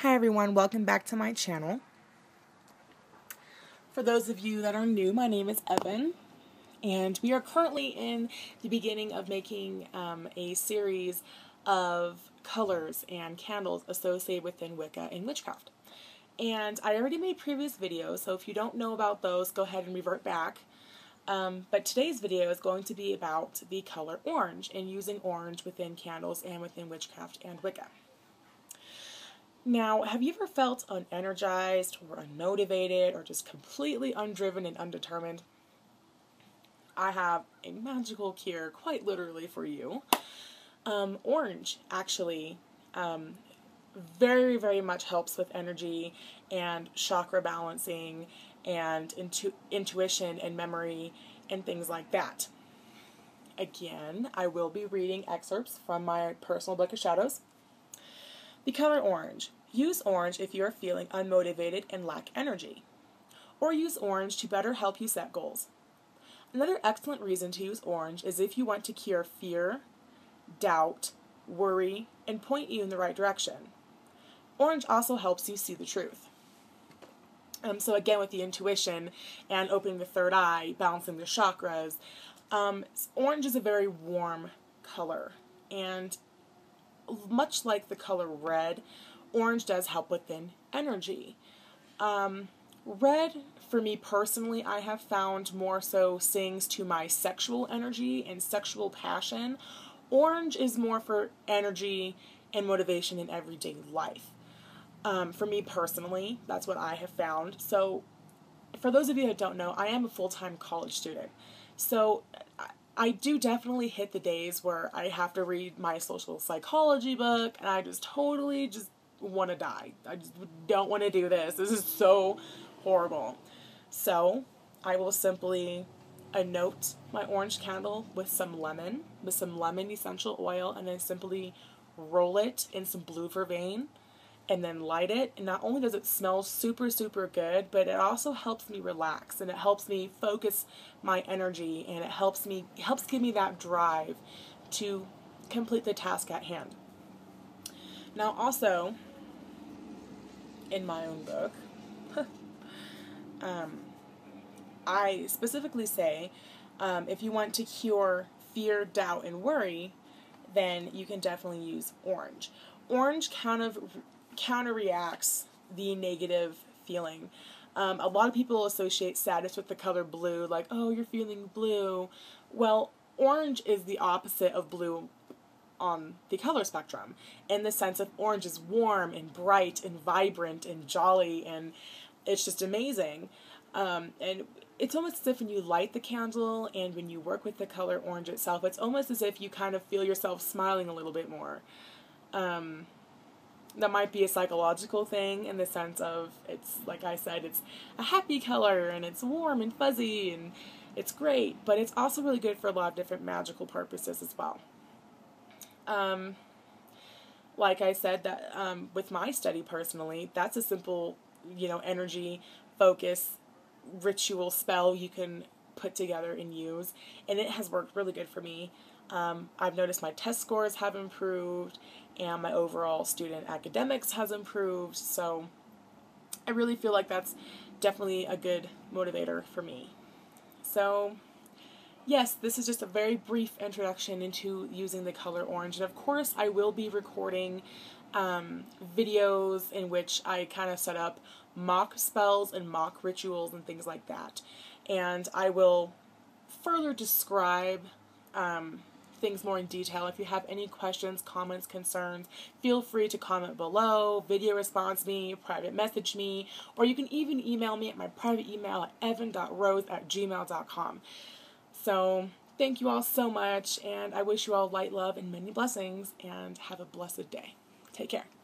Hi everyone, welcome back to my channel. For those of you that are new, my name is Evynn, and we are currently in the beginning of making um, a series of colors and candles associated within Wicca and witchcraft. And I already made previous videos, so if you don't know about those, go ahead and revert back. Um, but today's video is going to be about the color orange and using orange within candles and within witchcraft and Wicca. Now, have you ever felt unenergized or unmotivated or just completely undriven and undetermined? I have a magical cure, quite literally, for you. Um, orange actually um, very, very much helps with energy and chakra balancing and intu- intuition and memory and things like that. Again, I will be reading excerpts from my personal book of shadows. The color orange. Use orange if you are feeling unmotivated and lack energy. Or use orange to better help you set goals. Another excellent reason to use orange is if you want to cure fear, doubt, worry, and point you in the right direction. Orange also helps you see the truth. Um, so, again, with the intuition and opening the third eye, balancing the chakras, um, orange is a very warm color. And much like the color red, orange does help with within energy. Um, red, for me personally, I have found more so sings to my sexual energy and sexual passion. Orange is more for energy and motivation in everyday life. Um, for me personally, that's what I have found. So, for those of you that don't know, I am a full time college student. So, I do definitely hit the days where I have to read my social psychology book and I just totally just want to die. I just don't want to do this. This is so horrible. So I will simply anote my orange candle with some lemon, with some lemon essential oil, and then simply roll it in some blue vervain and then light it. And not only does it smell super, super good, but it also helps me relax and it helps me focus my energy and it helps me helps give me that drive to complete the task at hand. Now also in my own book, um, I specifically say um, if you want to cure fear, doubt, and worry, then you can definitely use orange. Orange kind of counter reacts the negative feeling. Um, a lot of people associate sadness with the color blue, like, oh, you're feeling blue. Well, orange is the opposite of blue on the color spectrum in the sense of orange is warm and bright and vibrant and jolly and it's just amazing. Um, and it's almost as if when you light the candle and when you work with the color orange itself, it's almost as if you kind of feel yourself smiling a little bit more. Um, that might be a psychological thing in the sense of it's like I said, it's a happy color and it's warm and fuzzy and it's great, but it's also really good for a lot of different magical purposes as well. Um, like I said, that um, with my study personally, that's a simple, you know, energy focus ritual spell you can put together and use, and it has worked really good for me. Um, I've noticed my test scores have improved, and my overall student academics has improved. So I really feel like that's definitely a good motivator for me. So yes, this is just a very brief introduction into using the color orange. And of course, I will be recording um, videos in which I kind of set up mock spells and mock rituals and things like that. And I will further describe um, things more in detail. If you have any questions, comments, concerns, feel free to comment below, video response me, private message me, or you can even email me at my private email at evynn.rose at gmail.com. So, thank you all so much, and I wish you all light, love, and many blessings, and have a blessed day. Take care.